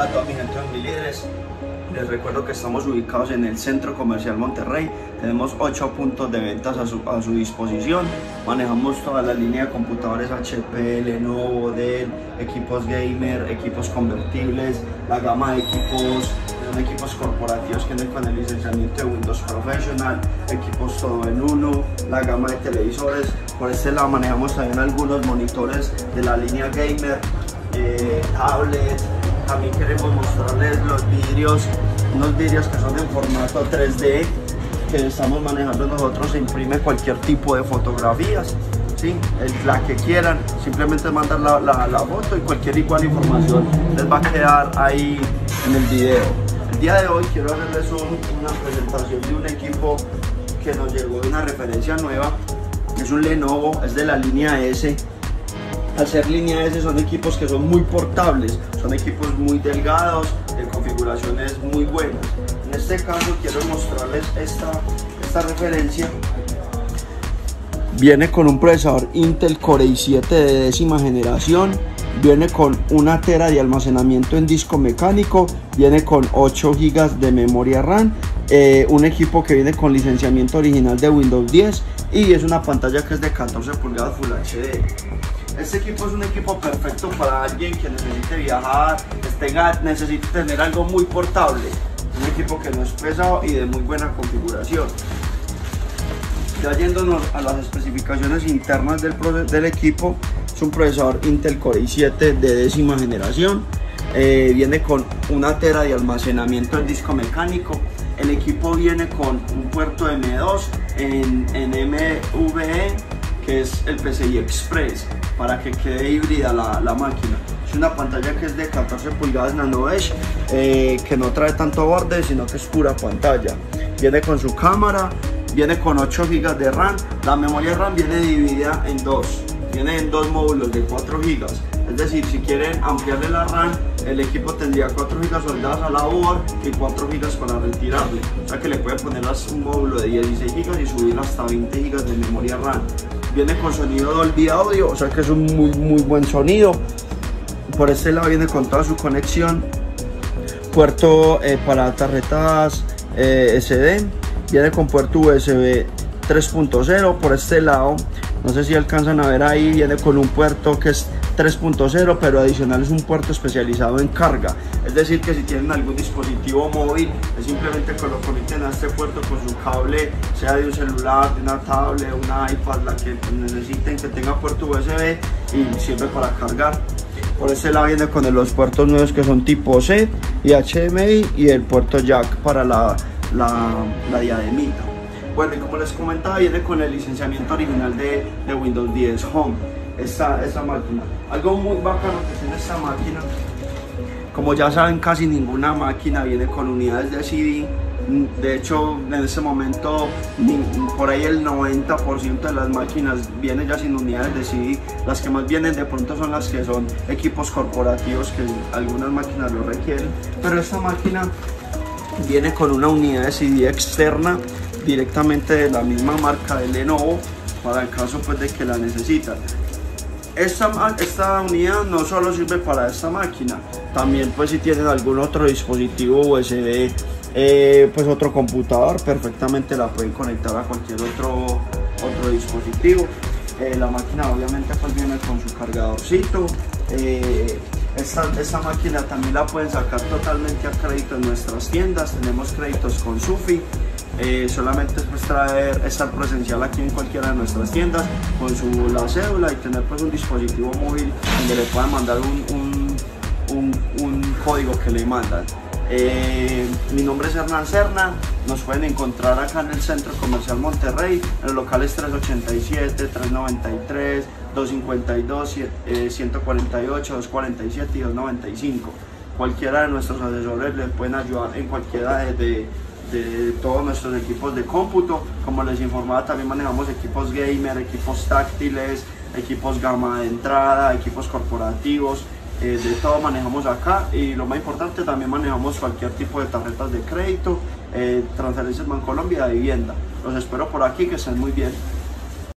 Hola a toda mi gente de mi líderes. Les recuerdo que estamos ubicados en el Centro Comercial Monterrey. Tenemos 8 puntos de ventas a su, a su disposición. Manejamos toda la línea de computadores HP, Lenovo, Dell, equipos gamer, equipos convertibles, la gama de equipos equipos corporativos que con el licenciamiento de Windows Professional, equipos todo en uno, la gama de televisores. Por este lado manejamos también algunos monitores de la línea gamer, eh, tablets, también queremos mostrarles los vidrios, unos vidrios que son en formato 3D que estamos manejando nosotros, se imprime cualquier tipo de fotografías, ¿sí? la que quieran, simplemente mandar la, foto y cualquier igual información les va a quedar ahí en el video. El día de hoy quiero hacerles un, una presentación de un equipo que nos llegó de una referencia nueva, es un Lenovo, es de la línea S, al ser línea S son equipos que son muy portables, son equipos muy delgados, de configuraciones muy buenas. En este caso quiero mostrarles esta, esta referencia. Viene con un procesador Intel Core i7 de décima generación, viene con una tera de almacenamiento en disco mecánico, viene con 8 GB de memoria RAM, eh, un equipo que viene con licenciamiento original de Windows 10 y es una pantalla que es de 14 pulgadas Full HD. Este equipo es un equipo perfecto para alguien que necesite viajar, tenga, necesite tener algo muy portable. Un equipo que no es pesado y de muy buena configuración. Ya yéndonos a las especificaciones internas del, del equipo, es un procesador Intel Core i7 de décima generación. Eh, viene con una tera de almacenamiento en disco mecánico. El equipo viene con un puerto M2 en, en MVE que es el PCI Express para que quede híbrida la, la máquina. Es una pantalla que es de 14 pulgadas Nano Edge, eh, que no trae tanto borde, sino que es pura pantalla. Viene con su cámara, viene con 8 GB de RAM. La memoria RAM viene dividida en dos, viene en dos módulos de 4 GB. Es decir, si quieren ampliarle la RAM, el equipo tendría 4 GB soldadas a la board y 4 GB para retirarle. O sea que le puede poner un módulo de 16 GB y subir hasta 20 GB de memoria RAM viene con sonido Dolby Audio, o sea que es un muy muy buen sonido. Por este lado viene con toda su conexión, puerto eh, para tarjetas eh, SD, viene con puerto USB 3.0 por este lado, no sé si alcanzan a ver ahí, viene con un puerto que es 3.0 pero adicional es un puerto especializado en carga. Es decir que si tienen algún dispositivo móvil es simplemente que lo conecten a este puerto con su cable sea de un celular, de una tablet, una iPad la que necesiten que tenga puerto USB y sirve para cargar. Por este lado viene con los puertos nuevos que son tipo C y HDMI y el puerto jack para la, la, la diademita. Bueno y como les comentaba viene con el licenciamiento original de, de Windows 10 Home esta, esta máquina. Algo muy bacano que tiene esta máquina, como ya saben casi ninguna máquina viene con unidades de CD, de hecho en este momento por ahí el 90% de las máquinas vienen ya sin unidades de CD, las que más vienen de pronto son las que son equipos corporativos que algunas máquinas lo requieren, pero esta máquina viene con una unidad de CD externa directamente de la misma marca de Lenovo para el caso pues de que la necesitan esta, esta unidad no solo sirve para esta máquina, también pues si tienen algún otro dispositivo USB, eh, pues otro computador, perfectamente la pueden conectar a cualquier otro, otro dispositivo. Eh, la máquina obviamente pues viene con su cargadorcito. Eh, esta, esta, máquina también la pueden sacar totalmente a crédito en nuestras tiendas. Tenemos créditos con Sufi, eh, solamente es pues traer, estar presencial aquí en cualquiera de nuestras tiendas con su la cédula y tener pues un dispositivo móvil donde le puedan mandar un, un, un, código que le mandan. Eh, mi nombre es Hernán Serna, nos pueden encontrar acá en el Centro Comercial Monterrey, en los locales 387, 393, 252, 148, 247 y 295. Cualquiera de nuestros asesores les pueden ayudar en cualquiera de de todos nuestros equipos de cómputo. Como les informaba, también manejamos equipos gamer, equipos táctiles, equipos gama de entrada, equipos corporativos, eh, de todo manejamos acá y lo más importante también manejamos cualquier tipo de tarjetas de crédito, eh, transferencias Bancolombia de vivienda. Los espero por aquí, que estén muy bien.